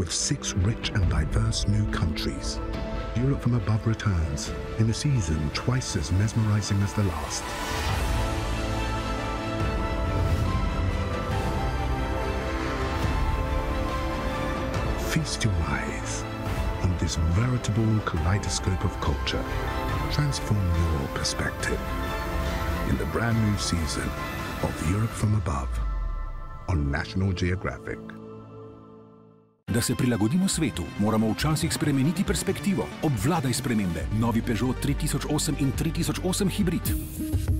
with six rich and diverse new countries. Europe from above returns in a season twice as mesmerizing as the last. Feast your eyes on this veritable kaleidoscope of culture. Transform your perspective in the brand new season of Europe from Above on National Geographic. Da se prilagodimo svetu, moramo včasih spremeniti perspektivo. Obvladaj spremembe. Novi Peugeot 3008 in 3008 hibrid.